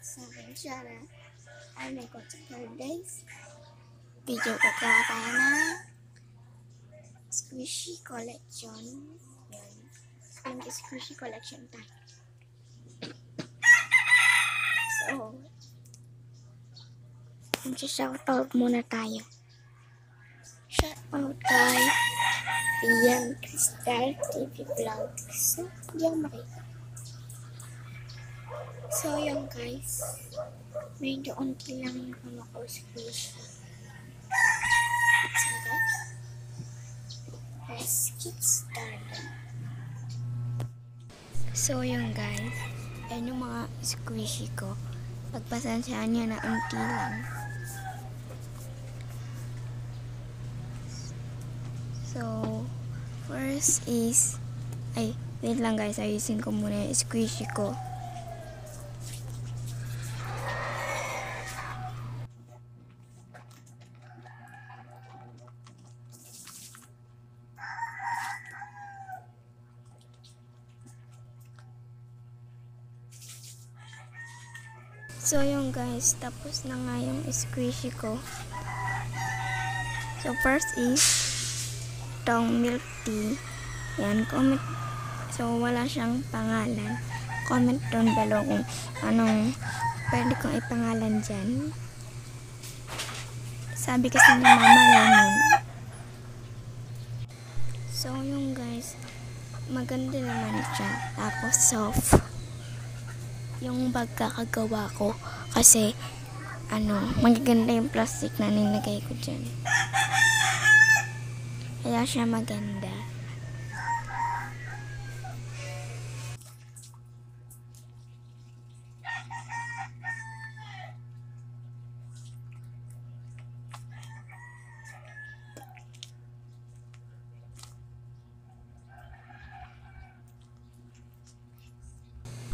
sa aking channel ay may content guys. Video ko kaya tayo na squishy collection. Yan. Yung squishy collection tayo. So, mag-shoutout muna tayo. Shoutout kay Ian Crystal TV Vlogs. Hindi ako makita. So, yun guys. Medyo unti lang yung squishy. So, guys. Let's get started. So, yun guys. Ayan yung mga squishy ko. Pagpasansyahan niya na unti lang. So, first is, ay, wait lang guys, ayusin ko muna yung squishy ko. So, yung guys, tapos na nga yung squishy ko. So, first is, tong milk tea. Yan, comment. So, wala siyang pangalan. Comment down below kung anong pwede kong ipangalan dyan. Sabi kasi ni Mama Lemon. So, yung guys, maganda naman siya. Tapos, soft. Yung pagkakagawa ko kasi, ano, magaganda yung plastic na nilagay ko dyan. Kaya siya maganda.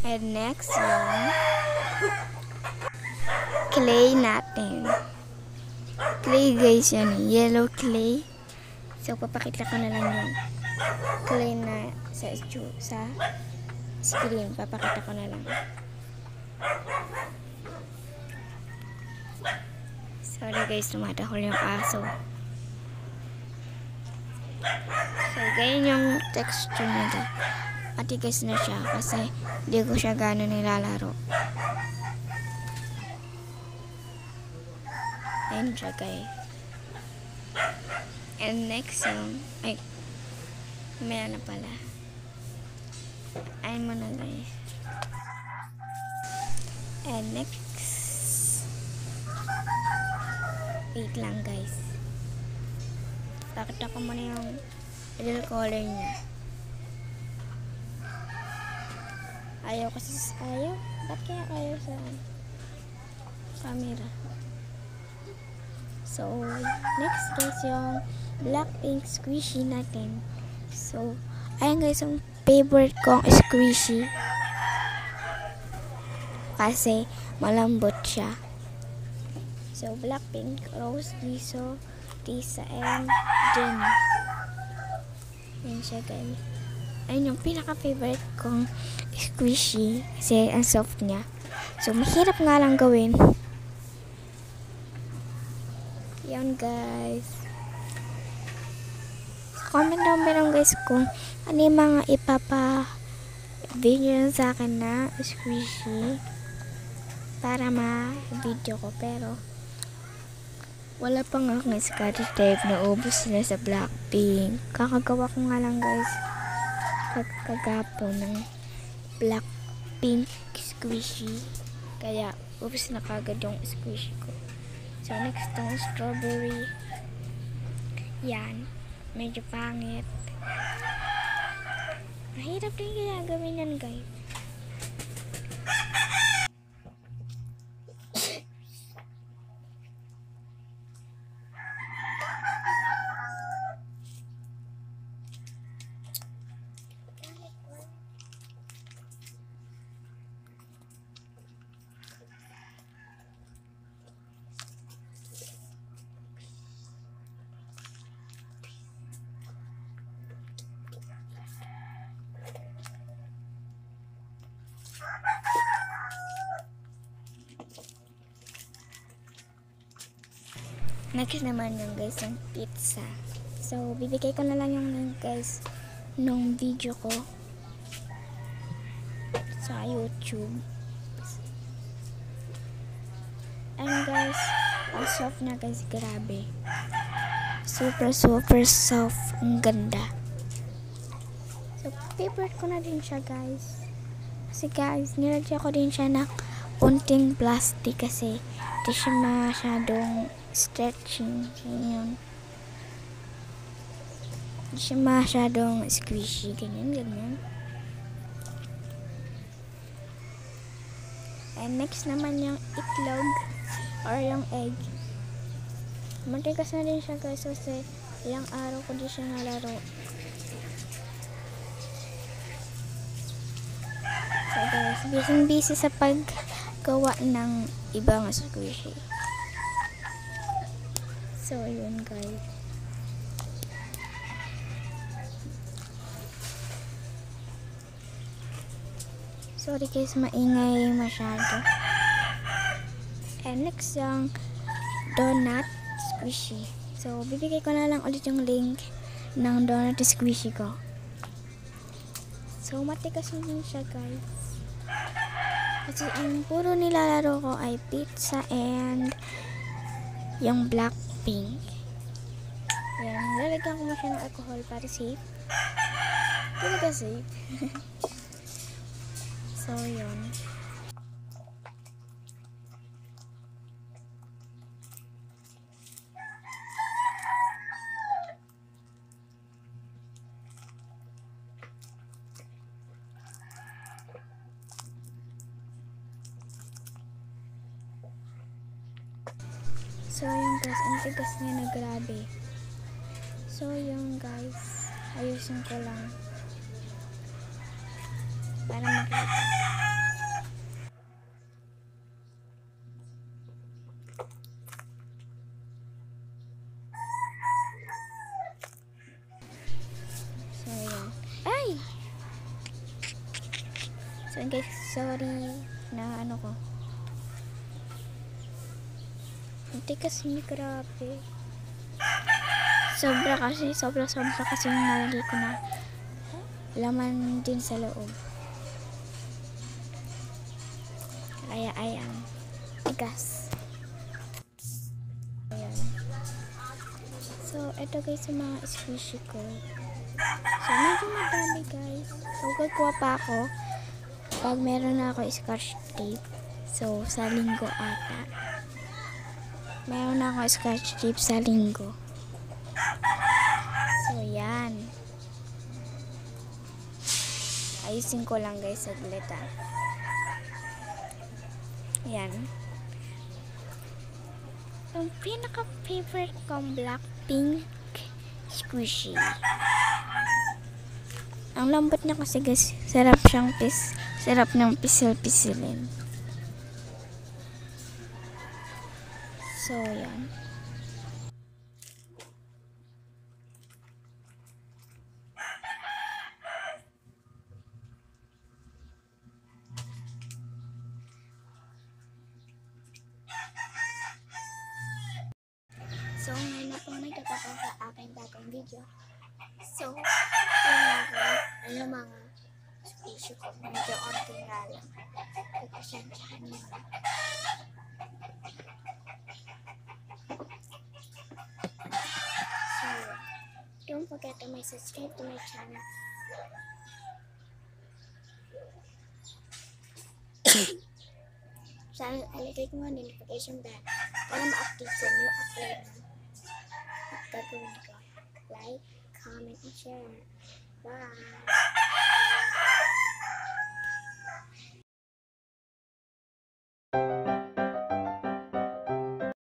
And next yung clay natin. Clay guys yan, yellow clay. So, papakita ko na lang yung clay na sa, sa screen. Papakita ko na lang. Sorry guys, tumatahol yung aso. So, ganyan yung texture nito. Matigas na siya kasi hindi ko siya gano'n nilalaro. Ayun siya guys. And next yung, ay, may na pala. Ayun mo na guys. And next, wait lang guys. Pakita ko muna yung little color niya. Ayaw kasi ayaw. Ba't kaya ayaw sa camera? So, next guys yung Blackpink squishy natin. So, ayan guys yung favorite kong squishy. Kasi malambot siya. So, Blackpink, Rose, Jisoo, Tisa, and Jin. Yan siya guys. Ayun yung pinaka-favorite kong squishy kasi ang soft niya. So, mahirap nga lang gawin. Yan guys. Comment down below guys kung ano mga ipapa video sa akin na squishy para ma-video ko pero wala pa nga akong Scotch tape na ubos na sa Blackpink. Kakagawa ko nga lang guys kagapon ng Blackpink squishy. Kaya ubos na kagad yung squishy ko. So next yung strawberry. Yan. Medyo pangit. Mahirap din kaya gawin yan guys. Next naman yung guys, yung pizza. So, bibigay ko na lang yung link guys nung video ko sa YouTube. And guys, ang soft na guys, grabe. Super, super soft. Ang ganda. So, favorite ko na din siya guys. Kasi guys, nilagyan ko din siya ng punting plastic kasi hindi siya masyadong stretching. Ganyan. Hindi siya masyadong squishy. Ganyan, ganyan. And next naman yung itlog or yung egg. Matigas na din siya guys kasi ilang araw ko din siya nalaro. So guys, busy busy sa paggawa ng ibang squishy. So yun guys. Sorry guys, maingay masyado. And next yung donut squishy. So, bibigay ko na lang ulit yung link ng donut squishy ko. So, matigas na siya guys. Kasi ang puro nilalaro ko ay pizza and yung black pink. Yan, lalagyan ko mo siya ng alcohol para safe. Talaga safe. so, yun. So, yung guys, ang tigas niya na grabe. So, yung guys, ayusin ko lang. Para makita. So, yun. Ay! So, guys, sorry na ano ko. Hindi kasi grabe. Sobra kasi, sobra sobra kasi nalagay ko na laman din sa loob. Kaya ayan, tigas. Ayan. So, ito guys yung mga squishy ko. So, medyo madami guys. So, gagawa pa ako pag meron na ako scotch tape. So, sa linggo ata. Meron na ako scotch tape sa linggo. So, yan. Ayusin ko lang guys saglit ah. Yan. Ang pinaka-favorite kong Blackpink squishy. Ang lambot niya kasi guys, sarap siyang pis, sarap ng pisil-pisilin. So, yan. So, ngayon na po nagtatapos sa aking bagong video. So, yun nga ano mga issue ko, medyo onti nga lang. Pagpasensyahan forget to my subscribe to my channel. so notification bell new upload. That will go. Like, comment, and share. Bye.